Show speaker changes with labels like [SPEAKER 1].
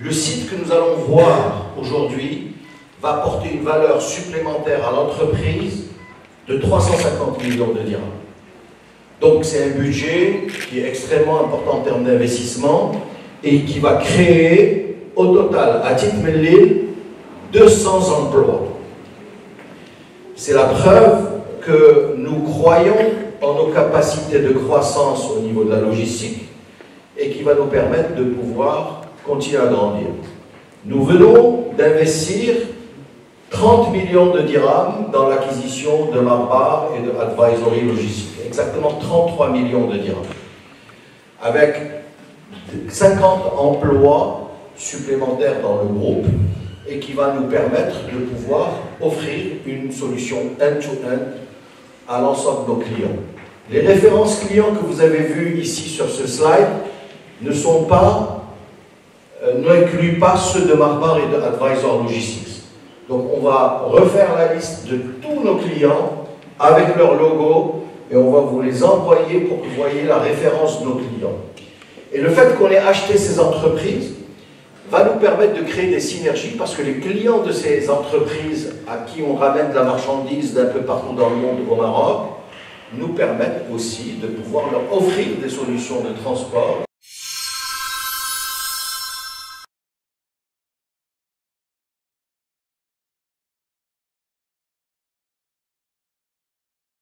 [SPEAKER 1] nous allons voir aujourd'hui va apporter une valeur supplémentaire à l'entreprise de 350 millions de dirhams. Donc c'est un budget qui est extrêmement important en termes d'investissement et qui va créer au total, à titre l'île, 200 emplois. C'est la preuve que nous croyons en nos capacités de croissance au niveau de la logistique et qui va nous permettre de pouvoir continuer à grandir. Nous venons d'investir 30 millions de dirhams dans l'acquisition de Marbar et de Advisory Logistique. Exactement 33 millions de dirhams. Avec 50 emplois supplémentaires dans le groupe et qui va nous permettre de pouvoir offrir une solution end-to-end à l'ensemble de nos clients. Les références clients que vous avez vues ici sur ce slide ne sont pas, n'incluent pas ceux de Marbar et de Advisor Logistics. Donc on va refaire la liste de tous nos clients avec leur logo et on va vous les envoyer pour que vous voyez la référence de nos clients. Et le fait qu'on ait acheté ces entreprises va nous permettre de créer des synergies parce que les clients de ces entreprises à qui on ramène de la marchandise d'un peu partout dans le monde au Maroc nous permettent aussi de pouvoir leur offrir des solutions de transport